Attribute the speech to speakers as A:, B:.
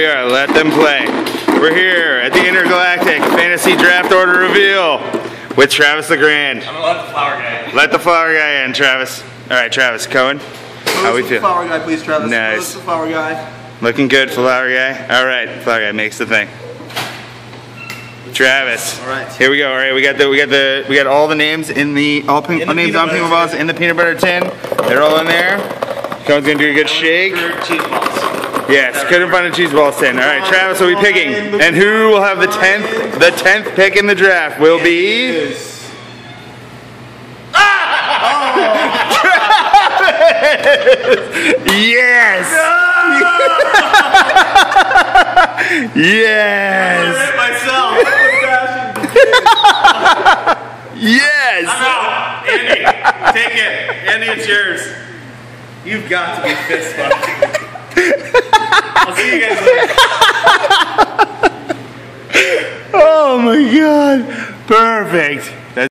A: we are. Let them play. We're here at the Intergalactic Fantasy Draft Order Reveal with Travis LeGrand.
B: I'm gonna let the flower guy. In.
A: Let the flower guy in, Travis. All right, Travis. Cohen, how we feel?
C: flower guy, please, Travis.
A: Nice.
C: Pose the flower guy.
A: Looking good, flower guy. All right, flower guy makes the thing. Travis.
C: All right.
A: Here we go. All right, we got the we got the we got all the names in the all pink
C: In the
A: names on
C: butter
A: pink balls in the peanut butter tin. They're all in there. Cohen's gonna do a good shake.
B: For cheese balls.
A: Yes, couldn't find a cheese balls tin. All right, Travis will be picking, and who will have the tenth the tenth pick in the draft will be yes. yes.
B: myself.
A: Yes.
B: Out. Andy, take it. Andy, it's yours. You've got to be fist fucked.
A: Oh my god. Perfect.